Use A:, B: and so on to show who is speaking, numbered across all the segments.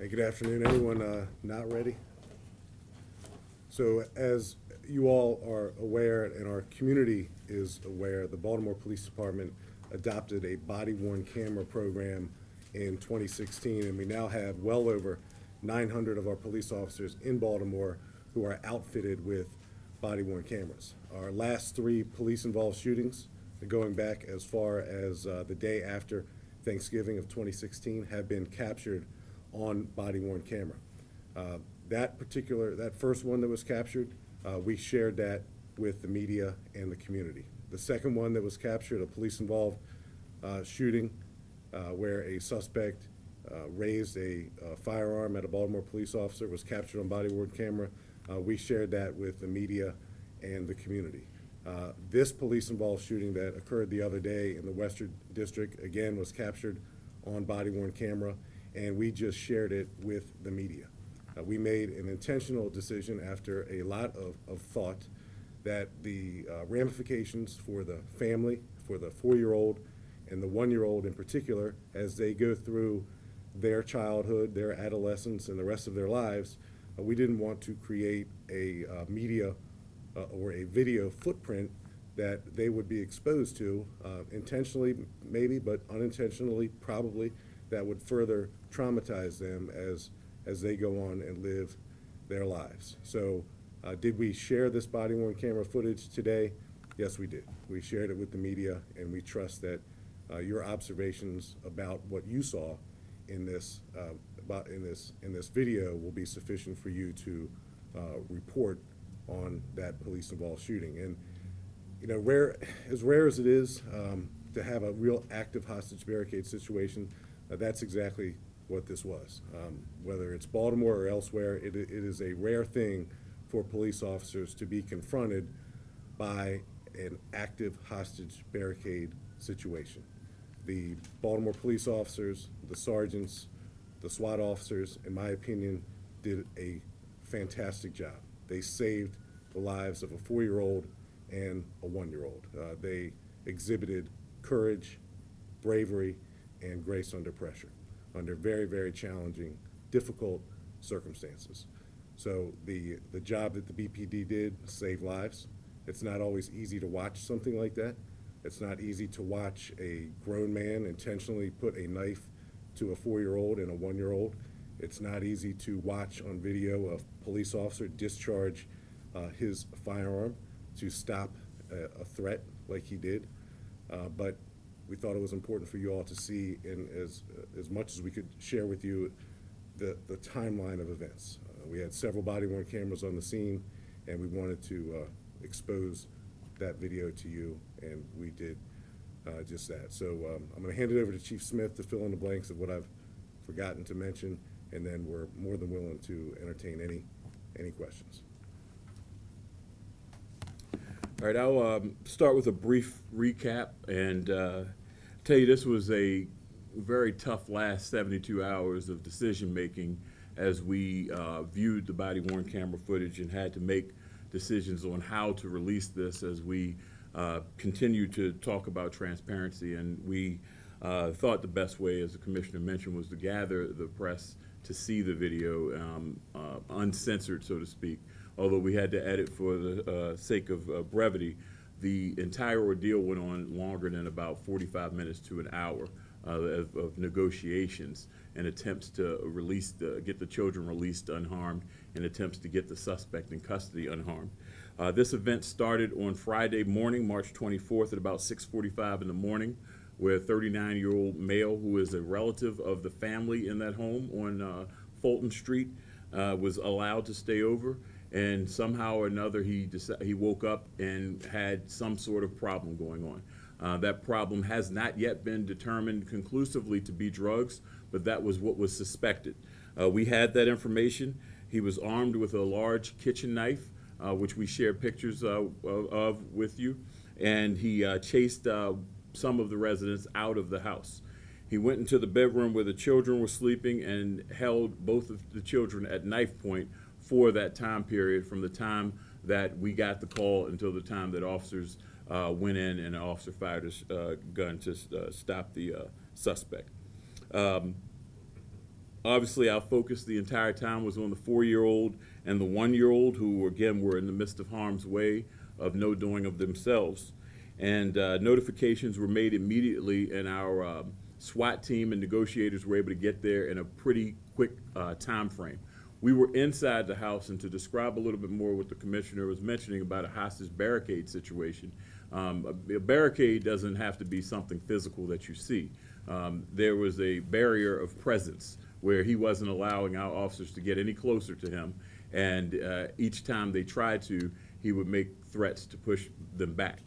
A: Hey, good afternoon. Anyone uh, not ready? So as you all are aware, and our community is aware, the Baltimore Police Department adopted a body-worn camera program in 2016, and we now have well over 900 of our police officers in Baltimore who are outfitted with body-worn cameras. Our last three police-involved shootings, going back as far as uh, the day after Thanksgiving of 2016, have been captured on body-worn camera. Uh, That particular, that first one that was captured, uh, we shared that with the media and the community. The second one that was captured, a police-involved uh, shooting uh, where a suspect uh, raised a uh, firearm at a Baltimore police officer, was captured on body-worn camera. Uh, We shared that with the media and the community. Uh, This police-involved shooting that occurred the other day in the Western District, again, was captured on body-worn camera, and we just shared it with the media. Uh, We made an intentional decision after a lot of, of thought that the uh, ramifications for the family, for the four-year-old and the one-year-old in particular, as they go through their childhood, their adolescence, and the rest of their lives, uh, we didn't want to create a uh, media uh, or a video footprint that they would be exposed to uh, intentionally, maybe, but unintentionally, probably, that would further traumatize them as, as they go on and live their lives. So, uh, did we share this body-worn camera footage today? Yes, we did. We shared it with the media, and we trust that uh, your observations about what you saw in this, uh, about, in this, in this video will be sufficient for you to uh, report on that police-involved shooting. And, you know, rare, as rare as it is um, to have a real active hostage barricade situation, uh, that's exactly what this was. Um, Whether it's Baltimore or elsewhere, it, it is a rare thing for police officers to be confronted by an active hostage barricade situation. The Baltimore police officers, the sergeants, the SWAT officers, in my opinion, did a fantastic job. They saved the lives of a four-year-old and a one-year-old. Uh, They exhibited courage, bravery, and grace under pressure, under very, very challenging, difficult circumstances. So the, the job that the BPD did saved lives. It's not always easy to watch something like that. It's not easy to watch a grown man intentionally put a knife to a four-year-old and a one-year-old. It's not easy to watch on video a police officer discharge uh, his firearm to stop a, a threat like he did. Uh, But we thought it was important for you all to see, and as, as much as we could share with you, the, the timeline of events. Uh, We had several body-worn cameras on the scene, and we wanted to uh, expose that video to you, and we did uh, just that. So um, I'm going to hand it over to Chief Smith to fill in the blanks of what I've forgotten to mention, and then we're more than willing to entertain any, any questions.
B: All right, I'll um, start with a brief recap and uh, tell you this was a very tough last 72 hours of decision-making as we uh, viewed the body-worn camera footage and had to make decisions on how to release this as we uh, continue to talk about transparency. And we uh, thought the best way, as the commissioner mentioned, was to gather the press to see the video um, uh, uncensored, so to speak. Although we had to edit for the uh, sake of uh, brevity, the entire ordeal went on longer than about 45 minutes to an hour uh, of, of negotiations and attempts to release, the, get the children released unharmed and attempts to get the suspect in custody unharmed. Uh, this event started on Friday morning, March 24th at about 6:45 in the morning, where a 39-year-old male who is a relative of the family in that home on uh, Fulton Street uh, was allowed to stay over, and somehow or another he deci- he woke up and had some sort of problem going on. Uh, that problem has not yet been determined conclusively to be drugs, but that was what was suspected. Uh, we had that information. He was armed with a large kitchen knife, uh, which we shared pictures uh, of, of with you, and he uh, chased uh, some of the residents out of the house. He went into the bedroom where the children were sleeping and held both of the children at knife point for that time period from the time that we got the call until the time that officers uh, went in and an officer fired his uh, gun to uh, stop the uh, suspect. Um, obviously, our focus the entire time was on the four-year-old and the one-year-old, who, again, were in the midst of harm's way of no doing of themselves. And uh, notifications were made immediately, and our um, SWAT team and negotiators were able to get there in a pretty quick uh, timeframe. We were inside the house, and to describe a little bit more what the commissioner was mentioning about a hostage barricade situation, um, a, a barricade doesn't have to be something physical that you see. Um, there was a barrier of presence where he wasn't allowing our officers to get any closer to him, and uh, each time they tried to, he would make threats to push them back.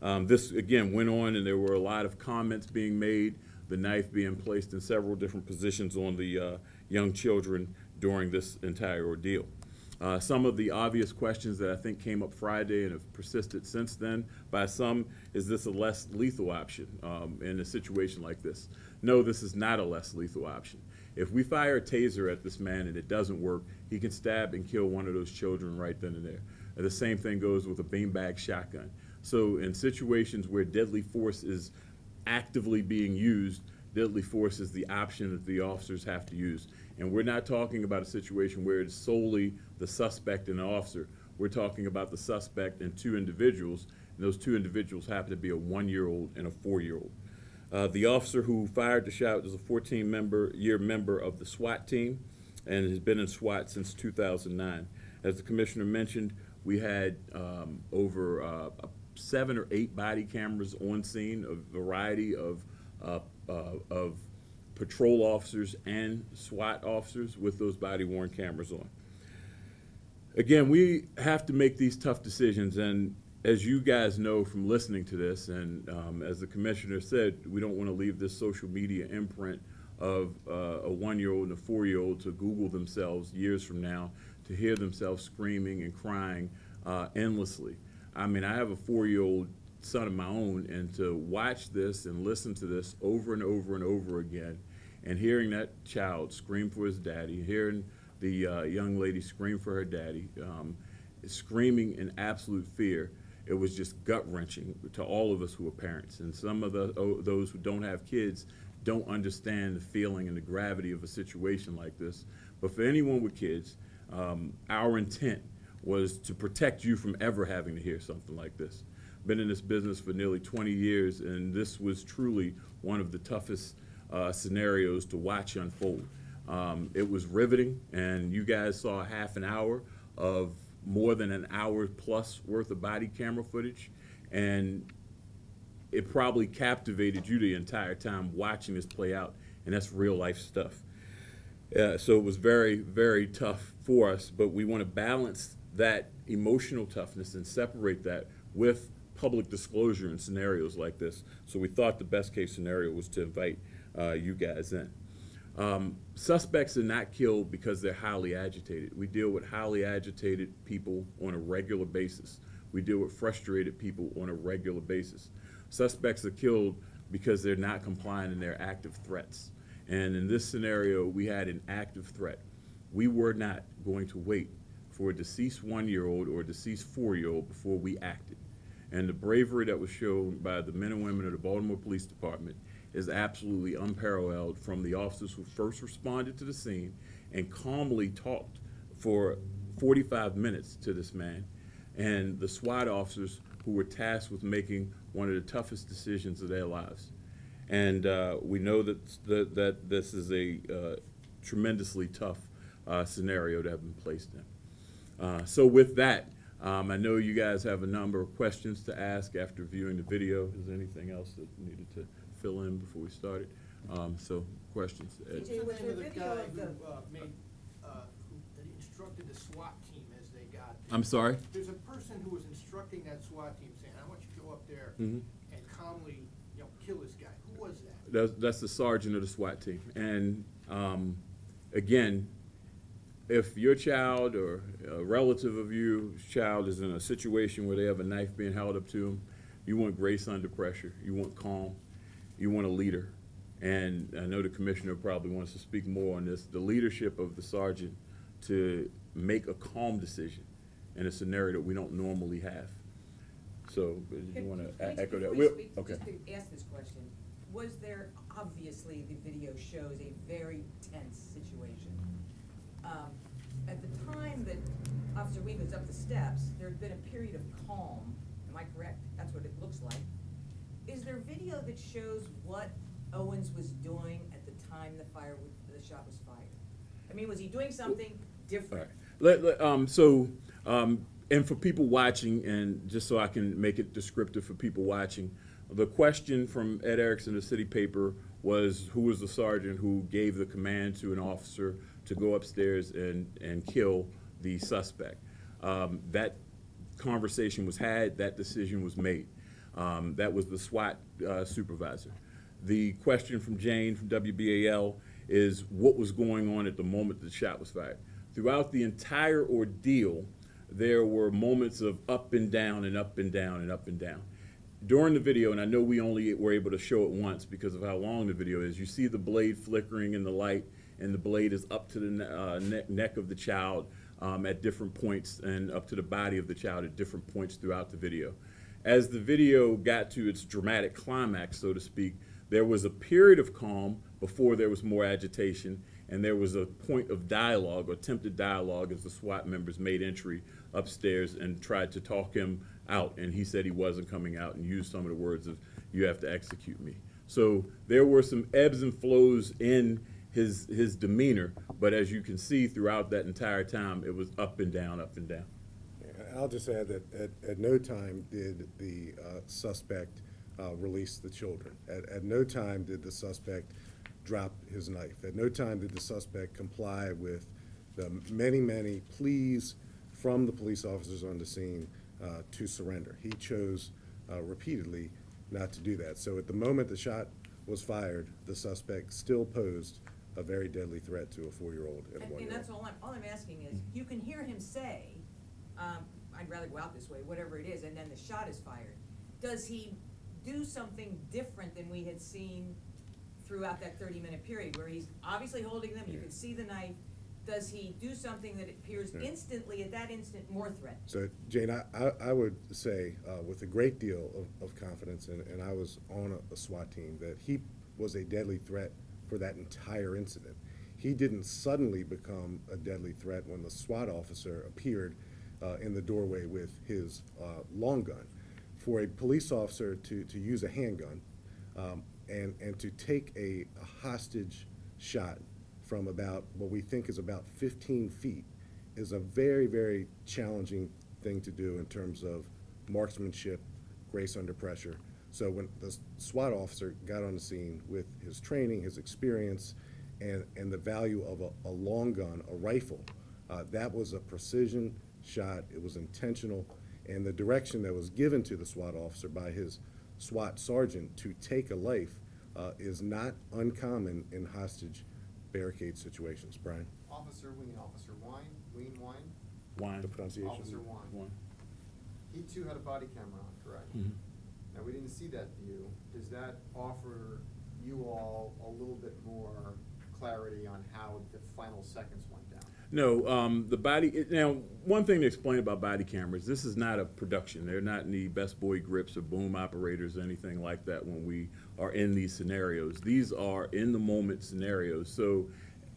B: Um, this, again, went on, and there were a lot of comments being made, the knife being placed in several different positions on the uh, young children during this entire ordeal. Uh, some of the obvious questions that I think came up Friday and have persisted since then by some is this a less lethal option um, in a situation like this? No, this is not a less lethal option. If we fire a taser at this man and it doesn't work, he can stab and kill one of those children right then and there. And the same thing goes with a beanbag shotgun. So in situations where deadly force is actively being used, deadly force is the option that the officers have to use. And we're not talking about a situation where it's solely the suspect and the officer. We're talking about the suspect and two individuals, and those two individuals happen to be a one-year-old and a four-year-old. Uh, the officer who fired the shot is a 14-member year member of the SWAT team and has been in SWAT since 2009. As the commissioner mentioned, we had um, over uh, seven or eight body cameras on scene, a variety of uh, uh, of patrol officers and SWAT officers with those body worn cameras on. Again, we have to make these tough decisions, and as you guys know from listening to this, and um, as the commissioner said, we don't want to leave this social media imprint of uh, a one-year-old and a four-year-old to Google themselves years from now, to hear themselves screaming and crying uh, endlessly. I mean, I have a four-year-old son of my own, and to watch this and listen to this over and over and over again, and hearing that child scream for his daddy, hearing the uh, young lady scream for her daddy, um, screaming in absolute fear, it was just gut wrenching to all of us who are parents. And some of the, oh, those who don't have kids don't understand the feeling and the gravity of a situation like this. But for anyone with kids, um, our intent was to protect you from ever having to hear something like this. Been in this business for nearly 20 years, and this was truly one of the toughest uh, scenarios to watch unfold. Um, it was riveting, and you guys saw half an hour of more than an hour plus worth of body camera footage, and it probably captivated you the entire time watching this play out, and that's real life stuff. Uh, so it was very, very tough for us, but we want to balance that emotional toughness and separate that with public disclosure in scenarios like this. So we thought the best case scenario was to invite uh, you guys in. Um, suspects are not killed because they're highly agitated. We deal with highly agitated people on a regular basis. We deal with frustrated people on a regular basis. Suspects are killed because they're not complying and they're active threats. And in this scenario, we had an active threat. We were not going to wait for a deceased one-year-old or a deceased four-year-old before we acted. And the bravery that was shown by the men and women of the Baltimore Police Department is absolutely unparalleled from the officers who first responded to the scene and calmly talked for 45 minutes to this man, and the SWAT officers who were tasked with making one of the toughest decisions of their lives. And uh, we know that, that, that this is a uh, tremendously tough uh, scenario to have been placed in. Uh, so with that, um, I know you guys have a number of questions to ask after viewing the video. Is there anything else that needed to fill in before we started? Um, so questions? Ed?
C: What's
D: was
C: the name of
D: the
C: the guy who,
D: the-
C: uh, made, uh, who instructed the SWAT team as they got? there?
B: I'm sorry?
C: There's a person who was instructing that SWAT team saying, I want you to go up there
B: Mhm.
C: and calmly, you know, kill this guy. Who was that?
B: That's, that's the sergeant of the SWAT team. And um, again, if your child or a relative of you's child is in a situation where they have a knife being held up to them, you want grace under pressure. You want calm. You want a leader. And I know the commissioner probably wants to speak more on this. The leadership of the sergeant to make a calm decision in a scenario that we don't normally have. So, you want to echo that? We'll-
D: speak,
B: Okay.
D: Just to ask this question, was there, obviously, the video shows a very tense situation. Um, At the time that Officer Wing was up the steps, there had been a period of calm, am I correct? That's what it looks like. Is there video that shows what Owens was doing at the time the fire, the shot was fired? I mean, was he doing something different?
B: Let, let- um, so, um, and for people watching, and just so I can make it descriptive for people watching, the question from Ed Ericson, the city paper, was who was the sergeant who gave the command to an officer to go upstairs and, and kill the suspect? Um, that conversation was had, that decision was made. Um, that was the SWAT uh, supervisor. The question from Jayne from WBAL is what was going on at the moment the shot was fired. Throughout the entire ordeal, there were moments of up and down and up and down and up and down. During the video, and I know we only were able to show it once because of how long the video is, you see the blade flickering in the light, and the blade is up to the uh, neck, neck of the child um, at different points and up to the body of the child at different points throughout the video. As the video got to its dramatic climax, so to speak, there was a period of calm before there was more agitation, and there was a point of dialogue, or attempted dialogue, as the SWAT members made entry upstairs and tried to talk him out, and he said he wasn't coming out and used some of the words of, you have to execute me. So there were some ebbs and flows in his, his demeanor, but as you can see throughout that entire time, it was up and down, up and down.
A: I'll just add that at, at no time did the uh, suspect uh, release the children. At, at no time did the suspect drop his knife. At no time did the suspect comply with the many, many pleas from the police officers on the scene uh, to surrender. He chose uh, repeatedly not to do that. So at the moment the shot was fired, the suspect still posed a very deadly threat to a four-year-old and a one-year-old.
D: and that's all I'm, all I'm asking is, you can hear him say, um, I'd rather go out this way, whatever it is, and then the shot is fired. Does he do something different than we had seen throughout that thirty-minute period, where he's obviously holding them, you can see the knife? Does he do something that appears
A: Yeah.
D: instantly, at that instant, more threatening?
A: So Jayne, I, I, I would say uh, with a great deal of, of confidence, and, and I was on a, a SWAT team, that he was a deadly threat for that entire incident. He didn't suddenly become a deadly threat when the SWAT officer appeared uh, in the doorway with his uh, long gun. For a police officer to, to use a handgun um, and, and to take a, a hostage shot from about, what we think is about fifteen feet, is a very, very challenging thing to do in terms of marksmanship, grace under pressure. So when the SWAT officer got on the scene with his training, his experience, and, and the value of a, a long gun, a rifle, uh, that was a precision shot, it was intentional, and the direction that was given to the SWAT officer by his SWAT sergeant to take a life uh, is not uncommon in hostage barricade situations. Brian?
E: Officer Ween, Officer Wine, Ween Wine,
B: Wine.
A: The pronunciation?
E: Officer Wine.
B: Wine.
E: He too had a body camera on, correct?
B: Mhm.
E: Now, we didn't see that view. Does that offer you all a little bit more clarity on how the final seconds went down?
B: No, um, the body, now, one thing to explain about body cameras, this is not a production. They're not any best boy grips or boom operators or anything like that when we are in these scenarios. These are in the moment scenarios. So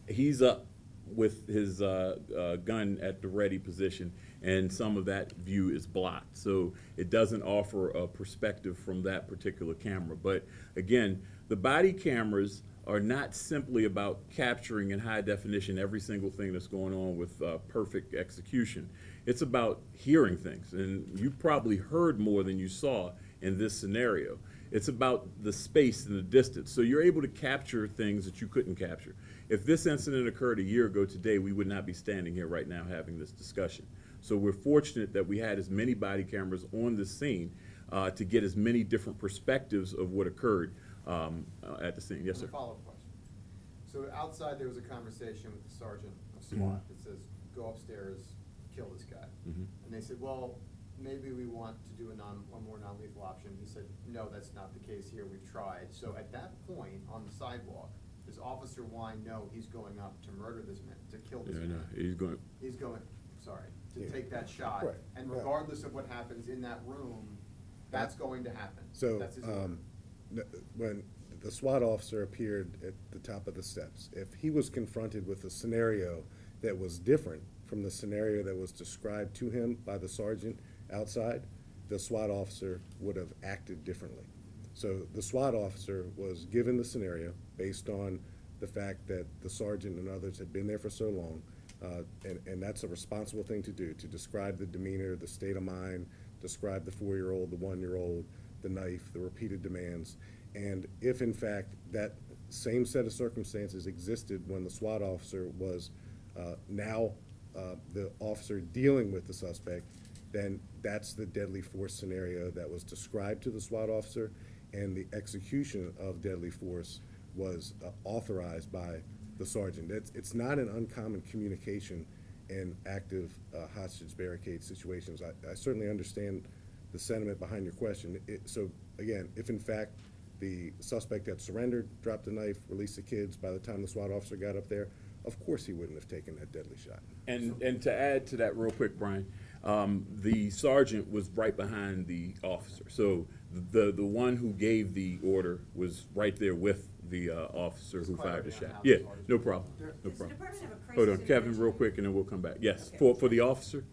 B: he's up with his uh, uh, gun at the ready position, and some of that view is blocked. So it doesn't offer a perspective from that particular camera. But again, the body cameras are not simply about capturing in high definition every single thing that's going on with uh, perfect execution. It's about hearing things, and you probably heard more than you saw in this scenario. It's about the space and the distance. So you're able to capture things that you couldn't capture. If this incident occurred a year ago today, we would not be standing here right now having this discussion. So we're fortunate that we had as many body cameras on the scene uh, to get as many different perspectives of what occurred um, uh, at the scene. Yes, sir.
E: Follow-up question. So outside, there was a conversation with the sergeant of. SWAT that says, go upstairs, kill this guy.
B: Mhm.
E: And they said, well, maybe we want to do a non, one more non-lethal option. He said, no, that's not the case here, we've tried. So at that point, on the sidewalk, does Officer Wine know he's going up to murder this man, to kill this
B: Yeah,
E: man?
B: no, he's going,
E: He's going, sorry, to
A: Yeah.
E: take that shot.
A: Right,
E: And
A: yeah.
E: regardless of what happens in that room, that's going to happen.
A: So,
E: That's his
A: um,
E: order.
A: When the SWAT officer appeared at the top of the steps, if he was confronted with a scenario that was different from the scenario that was described to him by the sergeant outside, the SWAT officer would have acted differently. So the SWAT officer was given the scenario based on the fact that the sergeant and others had been there for so long. Uh, and, and that's a responsible thing to do, to describe the demeanor, the state of mind, describe the four-year-old, the one-year-old, the knife, the repeated demands. And if in fact that same set of circumstances existed when the SWAT officer was uh, now uh, the officer dealing with the suspect, then that's the deadly force scenario that was described to the SWAT officer, and the execution of deadly force was uh, authorized by the sergeant. It's, it's not an uncommon communication in active uh, hostage barricade situations. I, I certainly understand the sentiment behind your question. It, so, again, if in fact the suspect had surrendered, dropped the knife, released the kids, by the time the SWAT officer got up there, of course he wouldn't have taken that deadly shot.
B: And, and to add to that real quick, Brian, um, the sergeant was right behind the officer. So the, the one who gave the order was right there with the, uh, officer who fired the shot. Yeah, no problem, no problem.
D: department have a crisis
B: Hold on, Kevin, real quick, and then we'll come back. Yes,
D: Okay.
B: for, for the officer?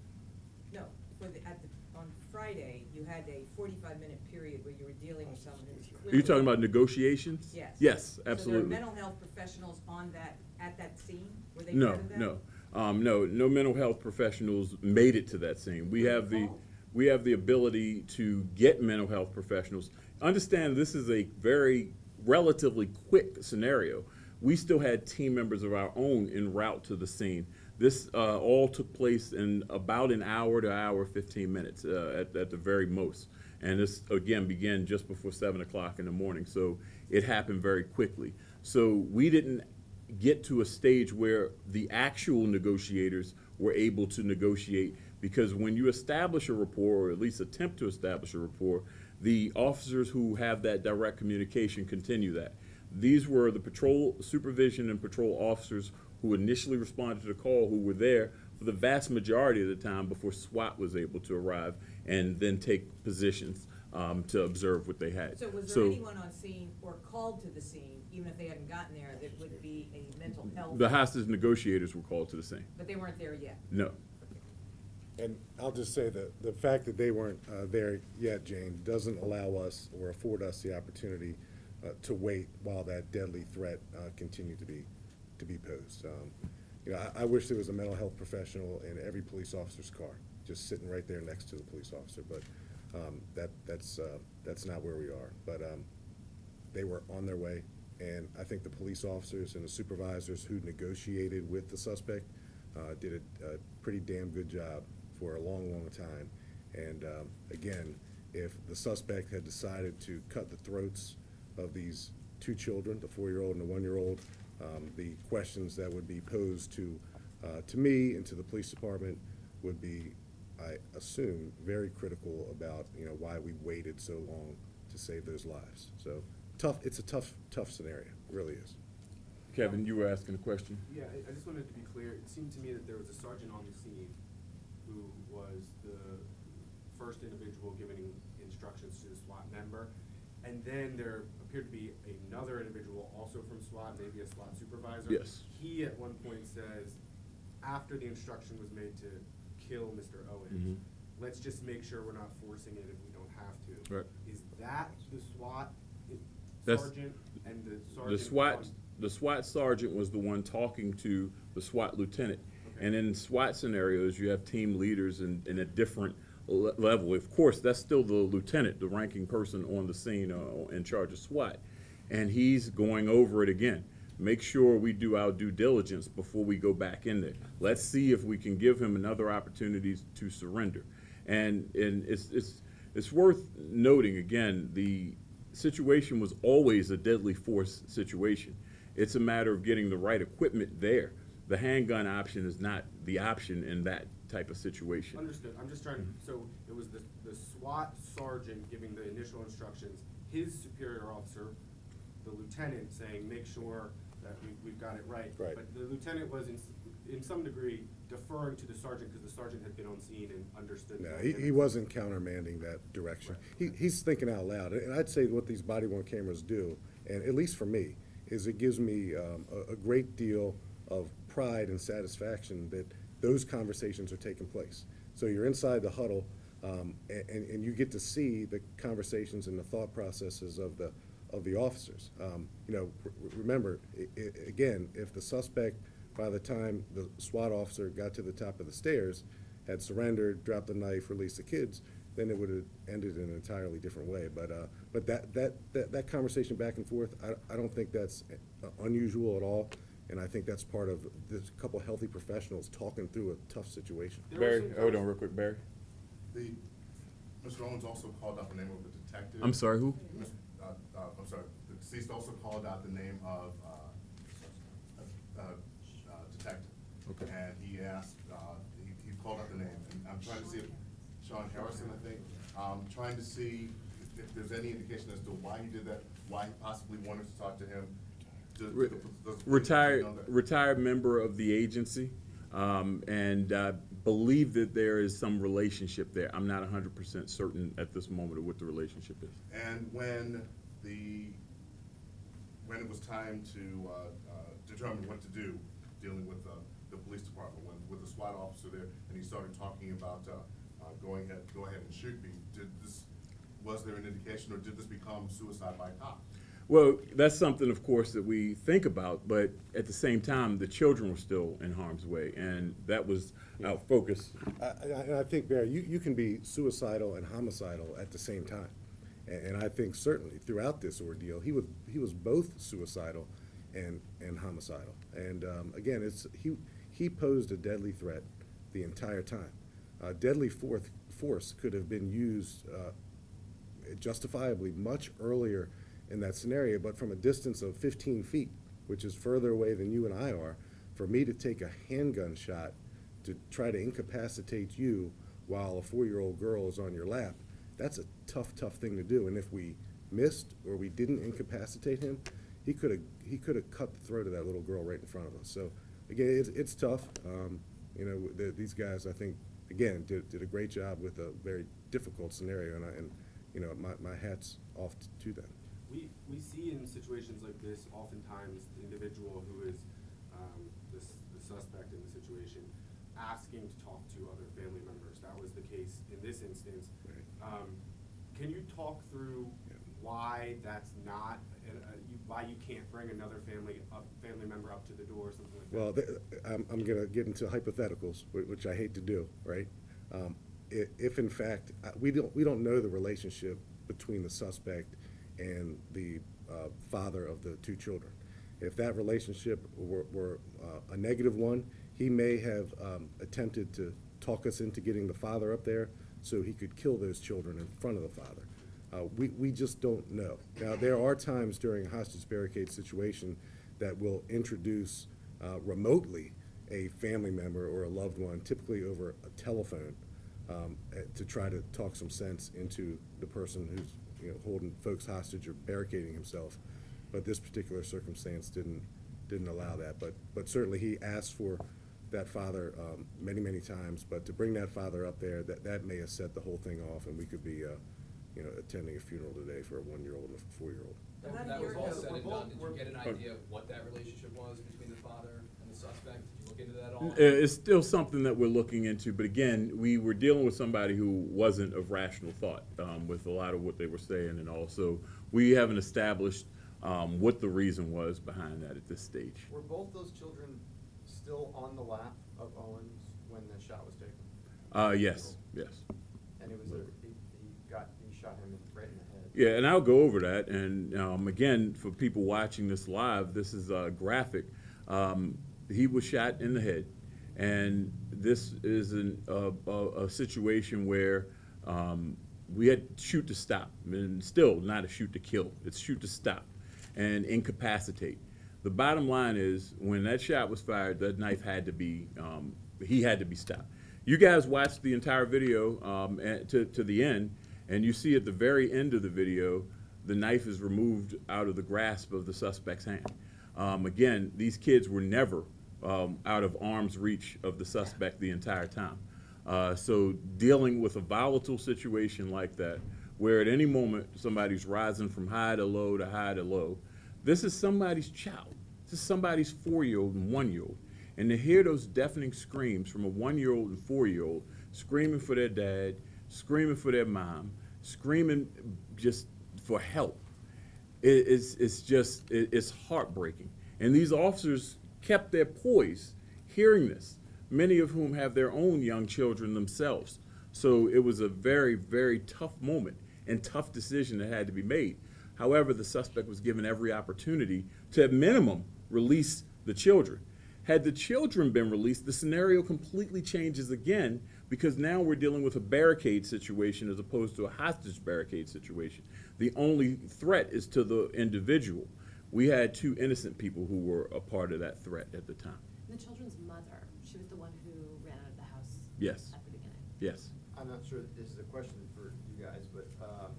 D: No, for the, at the, on Friday, you had a forty-five minute period where you were dealing with someone who was
B: Are
D: clearly.
B: you talking about negotiations?
D: Yes.
B: Yes,
D: So there are
B: absolutely.
D: mental health professionals on that, at that scene? Were they
B: No,
D: of that?
B: no, um, no, no mental health professionals made it to that scene. We have the, we have the ability to get mental health professionals. Understand, this is a very relatively quick scenario. We still had team members of our own en route to the scene. This, uh, all took place in about an hour to hour fifteen minutes, uh, at, at the very most. And this, again, began just before seven o'clock in the morning, so it happened very quickly. So we didn't get to a stage where the actual negotiators were able to negotiate because when you establish a rapport, or at least attempt to establish a rapport, the officers who have that direct communication continue that. These were the patrol supervision and patrol officers who initially responded to the call, who were there for the vast majority of the time before SWAT was able to arrive and then take positions um, to observe what they had.
D: So was there
B: So-
D: anyone on scene or called to the scene, even if they hadn't gotten there, that would be a mental health?
B: The hostage negotiators were called to the scene.
D: But they weren't there yet?
B: No.
A: And I'll just say that the fact that they weren't uh, there yet, Jayne, doesn't allow us or afford us the opportunity uh, to wait while that deadly threat uh, continued to be, to be posed. Um, You know, I, I wish there was a mental health professional in every police officer's car, just sitting right there next to the police officer, but um, that, that's, uh, that's not where we are. But um, they were on their way, and I think the police officers and the supervisors who negotiated with the suspect uh, did a, a pretty damn good job for a long, long time. And um, again, if the suspect had decided to cut the throats of these two children, the four-year-old and the one-year-old, um, the questions that would be posed to, uh, to me and to the police department would be, I assume, very critical about, you know, why we waited so long to save those lives. So tough, it's a tough, tough scenario, it really is.
B: Kevin, you were asking a question?
F: Yeah, I, I just wanted to be clear, it seemed to me that there was a sergeant on the scene who was the first individual giving instructions to the SWAT member. And then there appeared to be another individual also from SWAT, maybe a SWAT supervisor.
B: Yes.
F: He at one point says, after the instruction was made to kill Mr. Owens,
B: Mhm.
F: let's just make sure we're not forcing it if we don't have to.
B: Right.
F: Is that the SWAT
B: That's-
F: sergeant and the sergeant?
B: The SWAT, the SWAT sergeant was the one talking to the SWAT lieutenant.
F: Okay.
B: And in SWAT scenarios, you have team leaders in a different le- level. Of course, that's still the lieutenant, the ranking person on the scene, uh, in charge of SWAT. And he's going over it again. Make sure we do our due diligence before we go back in there. Let's see if we can give him another opportunity to surrender. And, and it's, it's, it's worth noting, again, the situation was always a deadly force situation. It's a matter of getting the right equipment there. The handgun option is not the option in that type of situation.
F: Understood, I'm just trying, to so it was the, the SWAT sergeant giving the initial instructions, his superior officer, the lieutenant saying, make sure that we, we've got it right.
A: Right.
F: But the lieutenant was in, in some degree deferring to the sergeant, because the sergeant had been on scene and understood.
A: No, he, he wasn't countermanding that direction. He, he's thinking out loud, and I'd say what these body worn cameras do, and at least for me, is it gives me, um, a, a great deal of pride and satisfaction that those conversations are taking place. So you're inside the huddle, um, and, and you get to see the conversations and the thought processes of the, of the officers. Um, you know, remember, again, if the suspect, by the time the SWAT officer got to the top of the stairs, had surrendered, dropped the knife, released the kids, then it would have ended in an entirely different way. But, uh, but that, that, that, that conversation back and forth, I, I don't think that's uh, unusual at all. And I think that's part of this couple healthy professionals talking through a tough situation.
F: There was
B: Barry,
F: some
B: hold on
F: convers-
B: real quick, Barry.
G: The, Mr. Owens also called out the name of the detective.
B: I'm sorry, who?
G: Miss- uh, uh, I'm sorry, the deceased also called out the name of, uh, uh, uh, detective.
B: Okay.
G: And he asked, uh, he, he called out the name, and I'm trying to see if, Sean Harrison, I think, um, trying to see if there's any indication as to why he did that, why he possibly wanted to talk to him. Does-
B: Re-
G: does the
B: Retired, retired member of the agency, um, and uh, believe that there is some relationship there. I'm not hundred percent certain at this moment of what the relationship is.
G: And when the, when it was time to uh, uh, determine what to do, dealing with uh, the police department, when, with the SWAT officer there, and he started talking about uh, uh, going ahead, go ahead and shoot me, did this, was there an indication, or did this become suicide by cop?
B: Well, that's something, of course, that we think about, but at the same time, the children were still in harm's way, and that was our focus.
A: I- I- I think, Barry, you, you can be suicidal and homicidal at the same time. A- And I think certainly throughout this ordeal, he was, he was both suicidal and, and homicidal. And um, again, it's, he, he posed a deadly threat the entire time. Uh, Deadly force, force could have been used uh, justifiably much earlier in that scenario, but from a distance of 15 feet, which is further away than you and I are, for me to take a handgun shot to try to incapacitate you while a four-year-old girl is on your lap, that's a tough, tough thing to do. And if we missed or we didn't incapacitate him, he could have, he could have cut the throat of that little girl right in front of us. So, again, it's, it's tough. Um, you know, the, these guys, I think, again, did, did a great job with a very difficult scenario, and I, and, you know, my, my hat's off to them.
F: We, we see in situations like this, oftentimes, the individual who is, um, the, the suspect in the situation, asking to talk to other family members. That was the case in this instance. Um, can you talk through why that's not, uh, uh, you, why you can't bring another family up, family member up to the door or something like that?
A: Well, th- I'm, I'm gonna get into hypotheticals, whi- which I hate to do, right? Um, i- If in fact, uh, we don't, we don't know the relationship between the suspect and the uh, father of the two children. If that relationship were, were uh, a negative one, he may have um, attempted to talk us into getting the father up there so he could kill those children in front of the father. Uh, we, we just don't know. Now, there are times during a hostage barricade situation that will introduce uh, remotely a family member or a loved one, typically over a telephone, um, eh, to try to talk some sense into the person who's, you know, holding folks hostage or barricading himself. But this particular circumstance didn't, didn't allow that. But, but certainly he asked for that father um, many, many times. But to bring that father up there, that, that may have set the whole thing off, and we could be, uh, you know, attending a funeral today for a one-year-old and a four-year-old.
D: About
H: That was all said and done, did you get an idea of what that relationship was between the father and the suspect? Did you look into that all?
B: Uh, It's still something that we're looking into, but again, we were dealing with somebody who wasn't of rational thought um, with a lot of what they were saying, and also, we haven't established um, what the reason was behind that at this stage.
E: Were both those children still on the lap of Owens when the shot was taken?
B: Uh, yes, yes.
E: And it was a, he, he got, he shot him right in the head.
B: Yeah, and I'll go over that, and um, again, for people watching this live, this is uh, graphic. Um, He was shot in the head, and this is an, a, a, situation where um, we had shoot to stop, and still not a shoot to kill, it's shoot to stop and incapacitate. The bottom line is, when that shot was fired, that knife had to be, um, he had to be stopped. You guys watched the entire video um, and- to, to the end, and you see at the very end of the video, the knife is removed out of the grasp of the suspect's hand. Um, again, these kids were never um, out of arm's reach of the suspect the entire time. Uh, so dealing with a volatile situation like that, where at any moment somebody's rising from high to low to high to low, this is somebody's child. This is somebody's four-year-old and one-year-old. And to hear those deafening screams from a one-year-old and four-year-old screaming for their dad, screaming for their mom, screaming just for help, it, it's, it's just, it, it's heartbreaking. And these officers kept their poise hearing this, many of whom have their own young children themselves. So it was a very, very tough moment and tough decision that had to be made. However, the suspect was given every opportunity to, at minimum, release the children. Had the children been released, the scenario completely changes again because now we're dealing with a barricade situation as opposed to a hostage barricade situation. The only threat is to the individual. We had two innocent people who were a part of that threat at the time.
I: The children's mother, she was the one who ran out of the house.
B: Yes.
I: At the beginning.
B: Yes.
E: I'm not sure that this is a question for you guys, but, um,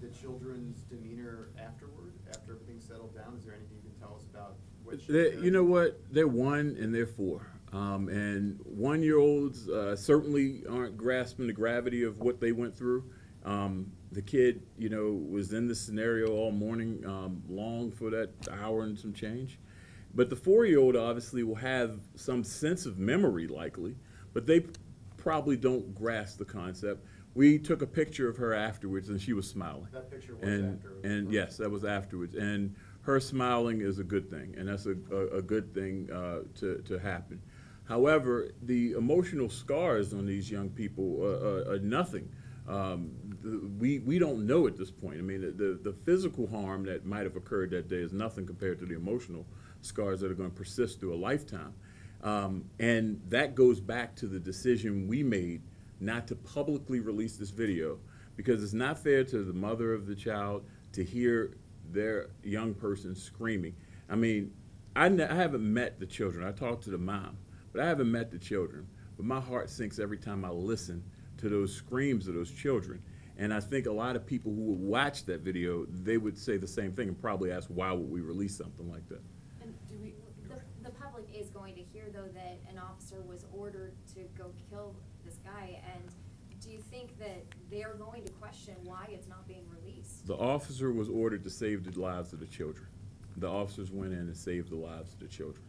E: the children's demeanor afterward, after everything settled down, is there anything you can tell us about what?
B: They- you know what? They're one and they're four. Um, and one year olds uh, certainly aren't grasping the gravity of what they went through. Um, the kid, you know, was in the scenario all morning um, long for that hour and some change. But the four year old obviously will have some sense of memory, likely, but they probably don't grasp the concept. We took a picture of her afterwards and she was smiling.
E: That picture was
B: And,
E: after.
B: and yes, that was afterwards. And her smiling is a good thing, and that's a, a, a good thing uh, to, to happen. However, the emotional scars on these young people are, are, are nothing. Um, we, we don't know at this point. I mean, the, the, the physical harm that might have occurred that day is nothing compared to the emotional scars that are going to persist through a lifetime. Um, and that goes back to the decision we made not to publicly release this video because it's not fair to the mother of the child to hear their young person screaming. I mean, I, I haven't met the children. I talked to the mom, but I haven't met the children. But my heart sinks every time I listen to those screams of those children. And I think a lot of people who would watch that video, they would say the same thing and probably ask, why would we release something like that?
I: And do we,
J: The, the public is going to hear, though, that an officer was ordered to go kill this guy, and do you think that they're going to question why it's not being released?
B: The officer was ordered to save the lives of the children. The officers went in and saved the lives of the children.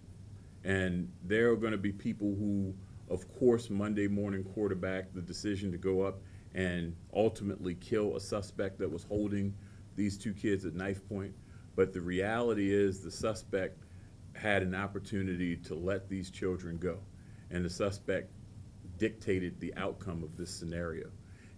B: And there are gonna be people who, of course, Monday morning quarterback the decision to go up and ultimately kill a suspect that was holding these two kids at knife point. But the reality is the suspect had an opportunity to let these children go. And the suspect dictated the outcome of this scenario.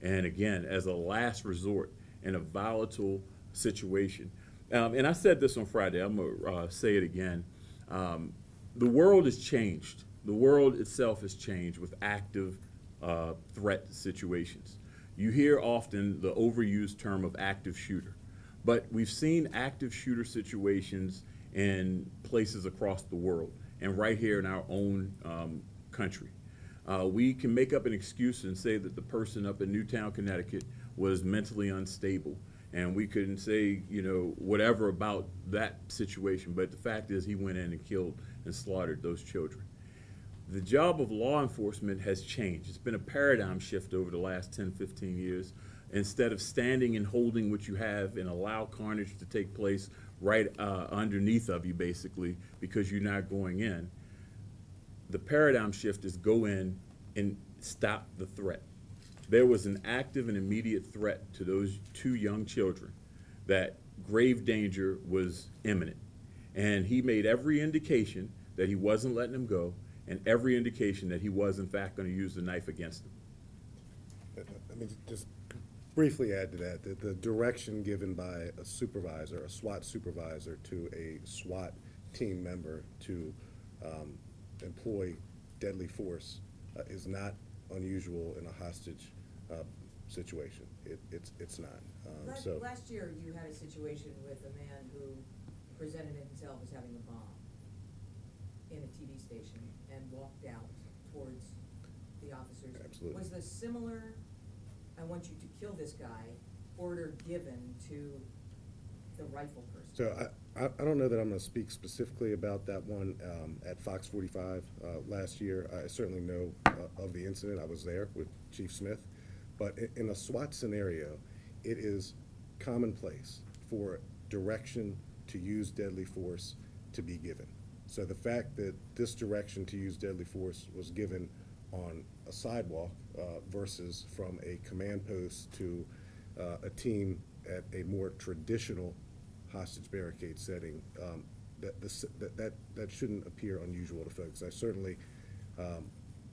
B: And again, as a last resort in a volatile situation, um, and I said this on Friday, I'm gonna uh, say it again. Um, the world has changed. The world itself has changed with active uh, threat situations. You hear often the overused term of active shooter, but we've seen active shooter situations in places across the world and right here in our own um, country. Uh, we can make up an excuse and say that the person up in Newtown, Connecticut was mentally unstable. And we couldn't say, you know, whatever about that situation, but the fact is he went in and killed and slaughtered those children. The job of law enforcement has changed. It's been a paradigm shift over the last 10, 15 years. Instead of standing and holding what you have and allow carnage to take place right uh, underneath of you, basically, because you're not going in, the paradigm shift is go in and stop the threat. There was an active and immediate threat to those two young children that grave danger was imminent. And he made every indication that he wasn't letting them go and every indication that he was in fact going to use the knife against them.
A: I mean, just briefly add to that, that the direction given by a supervisor, a SWAT supervisor to a SWAT team member to um, employ deadly force uh, is not unusual in a hostage uh, situation. It, it's, it's not. Um,
D: Last,
A: So,
D: last year, you had a situation with a man who presented himself as having a bomb in a TV station and walked out towards the officers.
A: Absolutely.
D: Was the similar, I want you to kill this guy, order given to the rifle person?
A: so I, I, I don't know that I'm gonna speak specifically about that one, um, at Fox forty-five, uh, last year. I certainly know, uh, of the incident. I was there with Chief Smith. But in a SWAT scenario, it is commonplace for direction to use deadly force to be given. So the fact that this direction to use deadly force was given on a sidewalk, uh, versus from a command post to, uh, a team at a more traditional hostage barricade setting, um, that, that, that, that shouldn't appear unusual to folks. I certainly, um,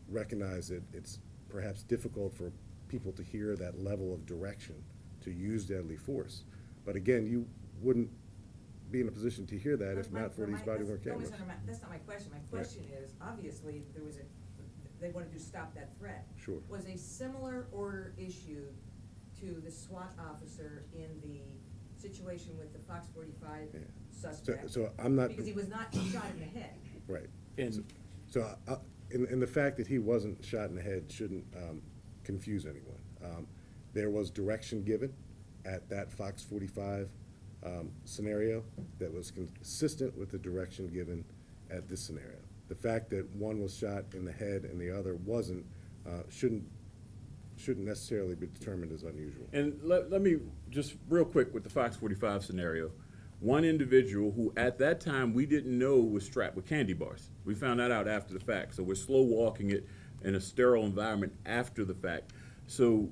A: recognize that it's perhaps difficult for people to hear that level of direction to use deadly force. But again, you wouldn't be in a position to hear that if
D: My-
A: not for
D: my-
A: these body worn
D: that's- don't
A: cameras.
D: That's not my question. My question is, obviously, there was a, they wanted to stop that threat.
A: Sure.
D: Was a similar order issued to the SWAT officer in the situation with the Fox forty-five suspect?
A: so I'm not-
D: Because he was not shot in the head.
A: Right.
B: And-
A: So, I- I- and, and the fact that he wasn't shot in the head shouldn't um, confuse anyone. Um, There was direction given at that Fox forty-five um, scenario that was consistent with the direction given at this scenario. The fact that one was shot in the head and the other wasn't, uh, shouldn't, shouldn't necessarily be determined as unusual.
B: And let, let me, just real quick with the Fox forty-five scenario. One individual who at that time we didn't know was strapped with candy bars. We found that out after the fact, so we're slow walking it in a sterile environment after the fact. So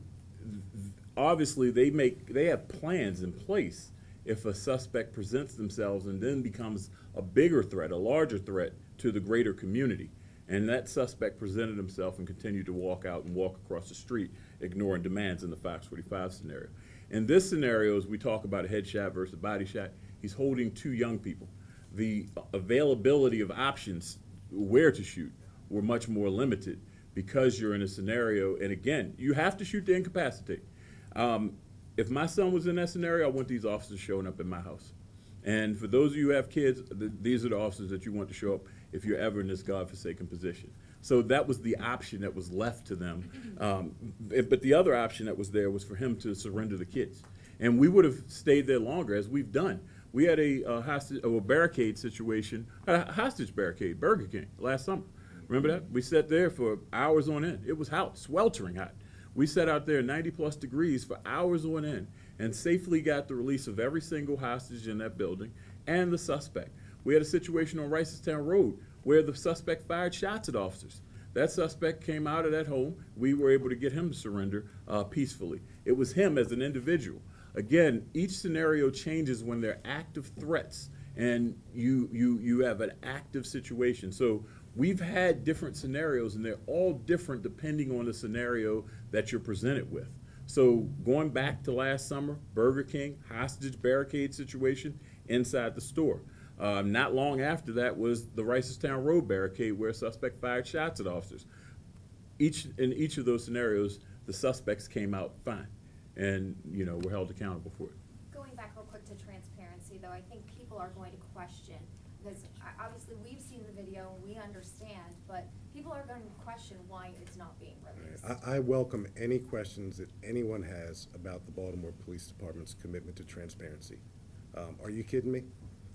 B: obviously, they make, they have plans in place if a suspect presents themselves and then becomes a bigger threat, a larger threat to the greater community. And that suspect presented himself and continued to walk out and walk across the street, ignoring demands in the Fox 45 scenario. In this scenario, as we talk about a headshot versus a body shot, he's holding two young people. The availability of options where to shoot were much more limited because you're in a scenario, and again, you have to shoot to incapacitate. Um, if my son was in that scenario, I want these officers showing up in my house. And for those of you who have kids, th- these are the officers that you want to show up if you're ever in this godforsaken position. So that was the option that was left to them. Um, but the other option that was there was for him to surrender the kids. And we would have stayed there longer, as we've done. We had a, hostage, a barricade situation, a hostage barricade, Burger King, last summer. Remember that? We sat there for hours on end. It was hot, sweltering hot. We sat out there 90 plus degrees for hours on end and safely got the release of every single hostage in that building and the suspect. We had a situation on Reisterstown Road where the suspect fired shots at officers. That suspect came out of that home. We were able to get him to surrender uh, peacefully. It was him as an individual. Again, each scenario changes when they're active threats and you, you, you have an active situation. So we've had different scenarios and they're all different depending on the scenario that you're presented with. So going back to last summer, Burger King hostage barricade situation inside the store. Um, not long after that was the Reisterstown Road barricade where a suspect fired shots at officers. Each in each of those scenarios, the suspects came out fine, and you know were held accountable for it.
J: Going back real quick to transparency, though, I think people are going to question, because obviously, we've seen the video and we understand, but people are going to question why it's not being released.
A: I, I welcome any questions that anyone has about the Baltimore Police Department's commitment to transparency. Um, are you kidding me?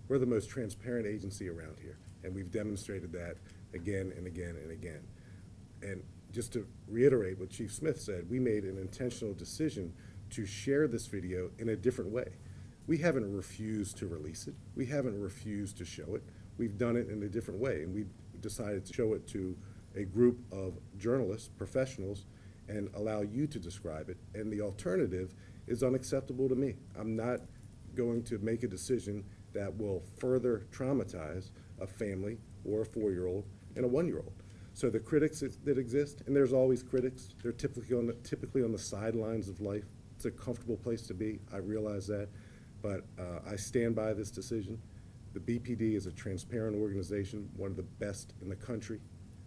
A: We're the most transparent agency around here, and we've demonstrated that again and again and again. And just to reiterate what Chief Smith said, we made an intentional decision to share this video in a different way. We haven't refused to release it. We haven't refused to show it. We've done it in a different way, and we decided to show it to a group of journalists, professionals, and allow you to describe it. And the alternative is unacceptable to me. I'm not going to make a decision that will further traumatize a family or a four-year-old and a one-year-old. So the critics that that exist, and there's always critics, they're typically on the, typically on the sidelines of life. It's a comfortable place to be, I realize that, but uh, I stand by this decision. The BPD is a transparent organization, one of the best in the country,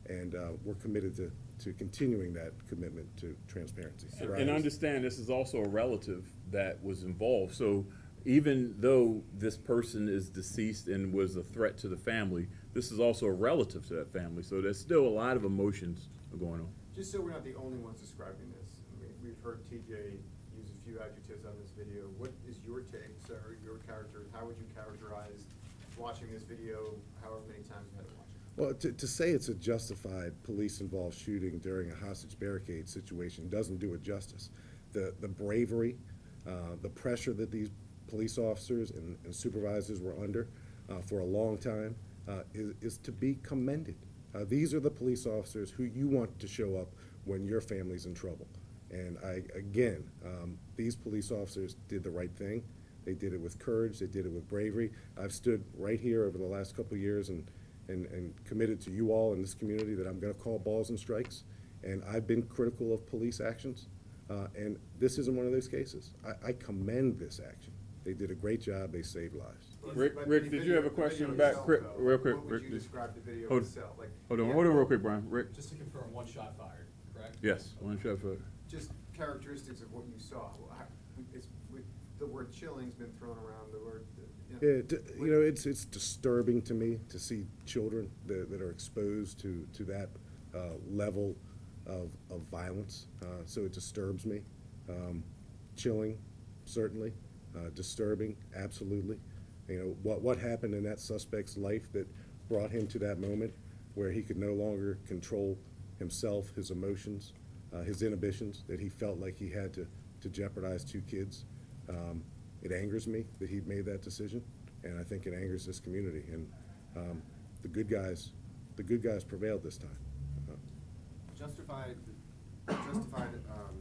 A: and uh, we're committed to, to continuing that commitment to transparency.
B: And understand, this is also a relative that was involved, so even though this person is deceased and was a threat to the family, this is also a relative to that family, so there's still a lot of emotions going on.
E: Just so we're not the only ones describing this, I mean, we've heard TJ use a few adjectives on this video. What is your take, sir, your character, how would you characterize watching this video however many times you had to watch it.
A: Well, to, to say it's a justified police-involved shooting during a hostage barricade situation doesn't do it justice. The, the bravery, uh, the pressure that these police officers and and supervisors were under uh, for a long time uh, is, is to be commended. Uh, These are the police officers who you want to show up when your family's in trouble. And I, again, um, these police officers did the right thing. They did it with courage, they did it with bravery. I've stood right here over the last couple of years and, and, and committed to you all in this community that I'm gonna call balls and strikes. And I've been critical of police actions, uh, and this isn't one of those cases. I, I commend this action. They did a great job, they saved lives.
B: Rick- Rick,
E: the
B: did you have a question back?
E: itself,
B: Quick-
E: though,
B: real quick,
E: What would
B: Rick,
E: you describe the video
B: Hold-
E: itself? Like,
B: Hold on,
E: yeah,
B: hold on real quick, Brian. Rick?
H: Just to confirm, one shot fired, correct?
B: Yes, one shot for,
E: Just characteristics of what you saw. Well, how- It's, we- the word chilling's been thrown around, the word, you know.
A: You know, it's, it's disturbing to me to see children that, that are exposed to, to that, uh, level of, of violence, uh, so it disturbs me. Um, Chilling, certainly, uh, disturbing, absolutely. You know, what, what happened in that suspect's life that brought him to that moment where he could no longer control himself, his emotions, uh, his inhibitions, that he felt like he had to, to jeopardize two kids. Um, It angers me that he made that decision, and I think it angers this community. And um, the good guys, the good guys prevailed this time. Uh,
F: Justified, justified, um,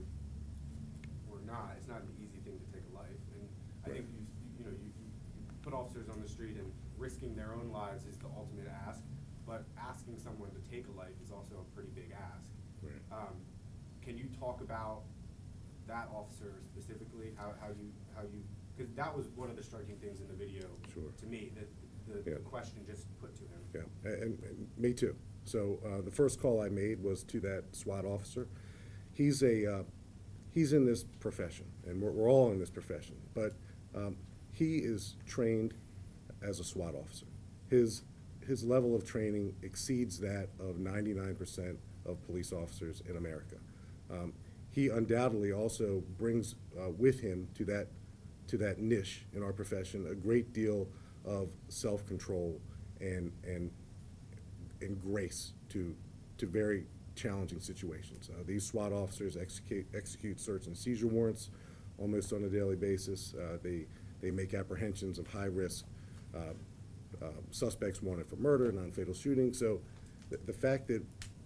F: or not, it's not an easy thing to take a life. And I think you, you know, you, you you put officers on the street and risking their own lives is the ultimate ask, but asking someone to take a life is also a pretty big ask.
A: Right.
F: Um, can you talk about that officer specifically, how, how you, how you, because that was one of the striking things in the video.
A: Sure.
F: To me, that the,
A: Yeah.
F: the question just put to him.
A: Yeah, a- and, and me too. So, uh, the first call I made was to that SWAT officer. He's a, uh, he's in this profession, and we're, we're all in this profession, but, um, he is trained as a SWAT officer. His, his level of training exceeds that of ninety-nine percent of police officers in America. Um, he undoubtedly also brings, uh, with him to that, to that niche in our profession, a great deal of self-control and, and, and grace to, to very challenging situations. Uh, these SWAT officers execute, execute search and seizure warrants almost on a daily basis. Uh, they, they make apprehensions of high-risk, uh, uh, suspects wanted for murder, non-fatal shooting. So the, the fact that,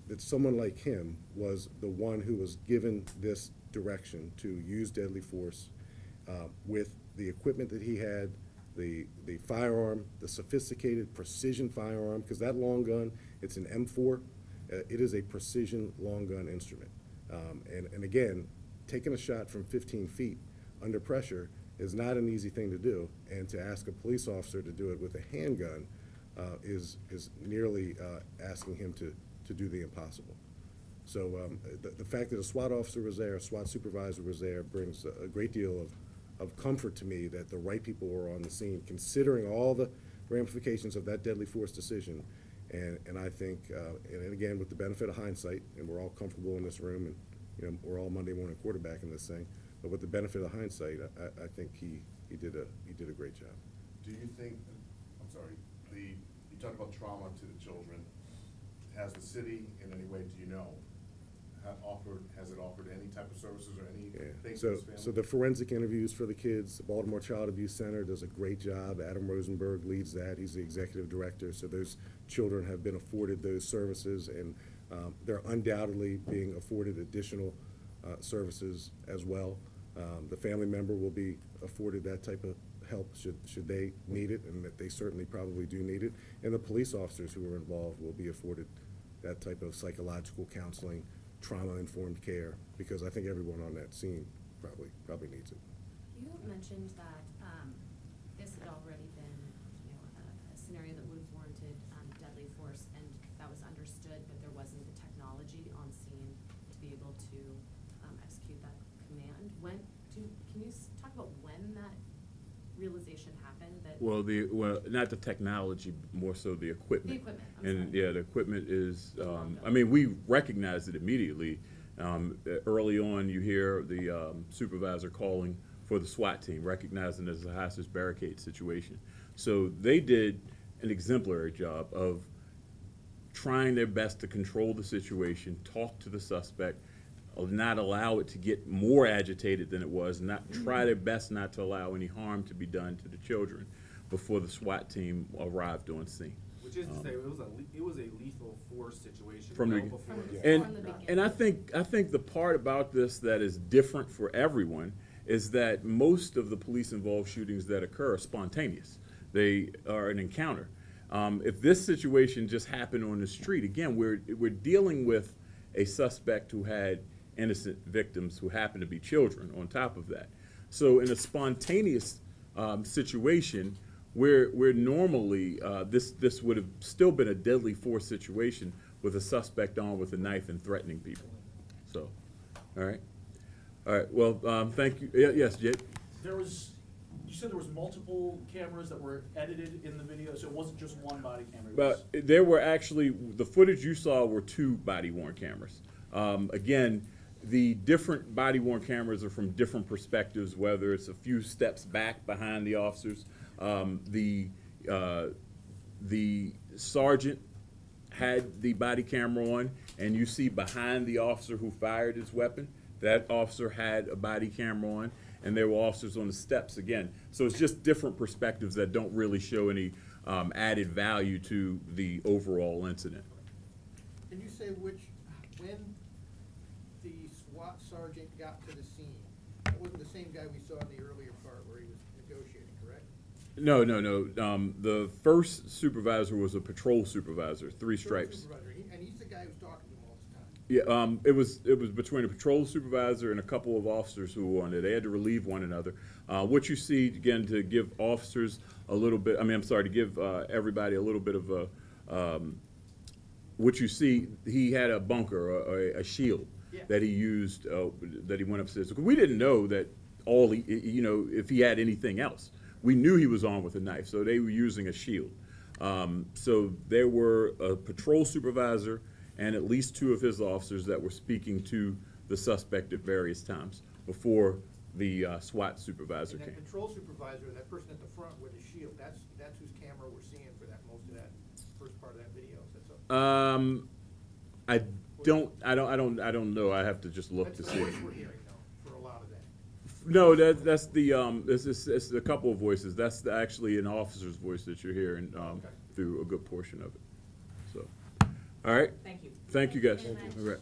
A: that someone like him was the one who was given this direction to use deadly force uh, with the equipment that he had, the, the firearm, the sophisticated precision firearm, because that long gun, it's an M4, uh, it is a precision long gun instrument. Um, and, and again, taking a shot from fifteen feet under pressure is not an easy thing to do, and to ask a police officer to do it with a handgun uh, is, is nearly uh, asking him to, to do the impossible. So um, the, the fact that a SWAT officer was there, a SWAT supervisor was there, brings a, a great deal of, of comfort to me that the right people were on the scene, considering all the ramifications of that deadly force decision. And, and I think, uh, and again, with the benefit of hindsight, and we're all comfortable in this room, and, you know, we're all Monday morning quarterbacking this thing, but with the benefit of hindsight, I, I- think he, he did a, he did a great job.
G: Do you think, I'm sorry, the, you talked about trauma to the children. Has the city in any way, do you know, have offered, has it offered any type of services or
A: Yeah,
G: anything to
A: so,
G: this family?
A: so the forensic interviews for the kids, the Baltimore Child Abuse Center does a great job. Adam Rosenberg leads that, he's the executive director, so those children have been afforded those services, and um, they're undoubtedly being afforded additional uh, services as well. Um, The family member will be afforded that type of help should, should they need it, and that they certainly probably do need it. And the police officers who are involved will be afforded that type of psychological counseling, trauma-informed care, because I think everyone on that scene probably, probably needs it.
I: You mentioned that, um, this had already been, you know, a, a scenario that would have warranted, um, deadly force, and that was understood, but there wasn't the technology on scene to be able to, um, execute that command. When, do, can you s- talk about when that realization happened, that?
B: Well, the, well, not the technology, more so the equipment.
I: The equipment, I'm
B: And,
I: sorry.
B: yeah, the equipment is, um, I mean, we recognized it immediately. Um, early on, you hear the, um, supervisor calling for the SWAT team, recognizing it as a hostage barricade situation. So they did an exemplary job of trying their best to control the situation, talk to the suspect, uh, not allow it to get more agitated than it was, not try their best not to allow any harm to be done to the children before the SWAT team arrived on scene.
F: Which is to say, it was a, it was a lethal force situation
B: From
F: well
B: the-
F: before.
I: From
F: the-
I: the-
B: And,
I: From the beginning.
B: and I think, I think the part about this that is different for everyone is that most of the police-involved shootings that occur are spontaneous. They are an encounter. Um, if this situation just happened on the street, again, we're, we're dealing with a suspect who had innocent victims who happen to be children on top of that. So in a spontaneous, um, situation, where, where normally, uh, this, this would have still been a deadly force situation with a suspect on with a knife and threatening people. So, all right. All right, well, um, thank you. Yeah, yes, Jake?
K: There was, you said there was multiple cameras that were edited in the video, so it wasn't just one body camera?
B: But there were actually, the footage you saw were two body worn cameras. Um, again, the different body worn cameras are from different perspectives, whether it's a few steps back behind the officers. Um, the, uh, the sergeant had the body camera on, and you see behind the officer who fired his weapon, that officer had a body camera on, and there were officers on the steps again. So it's just different perspectives that don't really show any um, added value to the overall incident.
C: Can you say which, when the SWAT sergeant got to the scene? That wasn't the same guy we saw in the earlier part where he was negotiating?
B: No, no, no. Um, the first supervisor was a patrol supervisor, three stripes.
C: And he's the guy who's talking to him all the time.
B: Yeah, um, it was, it was between a patrol supervisor and a couple of officers who were on there. They had to relieve one another. Uh, what you see, again, to give officers a little bit, I mean, I'm sorry, to give, uh, everybody a little bit of a, um, what you see, he had a bunker, a, a- a shield
C: Yeah.
B: that he used, uh, that he went upstairs. We didn't know that all he, you know, if he had anything else. We knew he was armed with a knife, so they were using a shield. Um, so there were a patrol supervisor and at least two of his officers that were speaking to the suspect at various times before the uh, SWAT supervisor
C: And that
B: came.
C: patrol supervisor, that person at the front with the shield, that's, that's whose camera we're seeing for that, most of that, first part of that video.
B: Um, I don't, I don't, I don't, I don't know. I have to just look
C: That's
B: to see.
C: voice we're hearing though, for a lot of that.
B: No, that, that's the, um, it's, it's, it's a couple of voices. That's the- actually an officer's voice that you're hearing, um,
C: Okay.
B: through a good portion of it. So, all right.
D: Thank you.
B: Thank you, guys.
I: Thank you
B: All right.